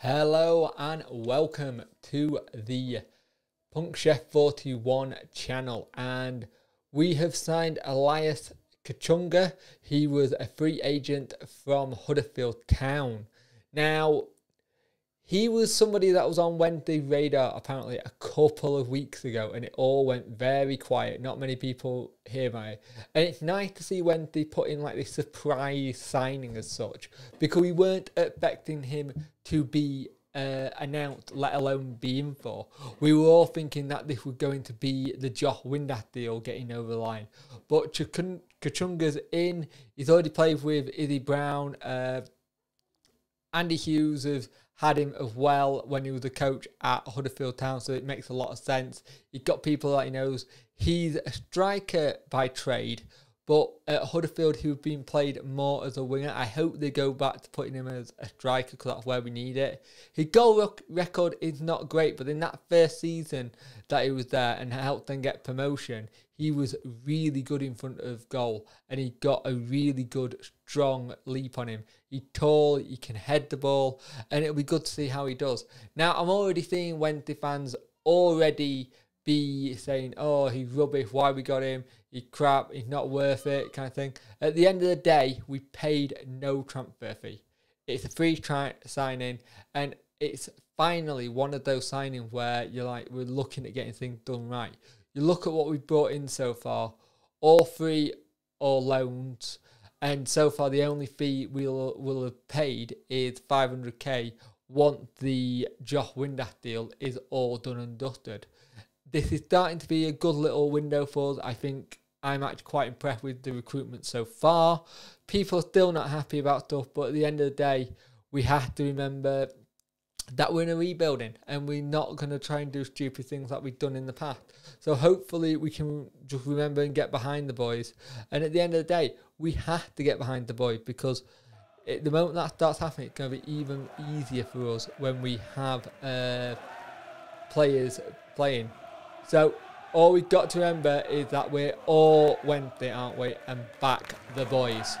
Hello and welcome to the Punk Chef 41 channel. And we have signed Elias Kachunga. He was a free agent from Huddersfield Town. Now, he was somebody that was on Wednesday radar apparently a couple of weeks ago, and it all went very quiet. Not many people hear it, and it's nice to see Wednesday put in like this surprise signing as such because we weren't expecting him to be uh, announced, let alone be in for. We were all thinking that this was going to be the Josh Windass deal getting over the line, but Kachunga's in. He's already played with Izzy Brown. Uh, Andy Hughes of had him as well when he was a coach at Huddersfield Town, so it makes a lot of sense. He got people that he knows. He's a striker by trade, but at Huddersfield, he was being played more as a winger. I hope they go back to putting him as a striker because that's where we need it. His goal record is not great, but in that first season that he was there and helped them get promotion, he was really good in front of goal and he got a really good, strong leap on him. He's tall, he can head the ball, and it'll be good to see how he does. Now, I'm already seeing Wednesday fans already be saying, oh, he's rubbish, why we got him, he's crap, he's not worth it, kind of thing. At the end of the day, we paid no transfer fee. It's a free try- signing, and it's finally one of those signings where you're like, we're looking at getting things done right. You look at what we've brought in so far, all three are loans, and so far the only fee we'll will have paid is 500k once the Josh Windass deal is all done and dusted this is starting to be a good little window for us. I think I'm actually quite impressed with the recruitment so far. People are still not happy about stuff, but at the end of the day, we have to remember that we're in a rebuilding and we're not going to try and do stupid things like we've done in the past. So hopefully we can just remember and get behind the boys. And at the end of the day, we have to get behind the boys because the moment that starts happening, it's going to be even easier for us when we have uh, players playing so all we've got to remember is that we're all Wednesday, aren't we? And back the boys.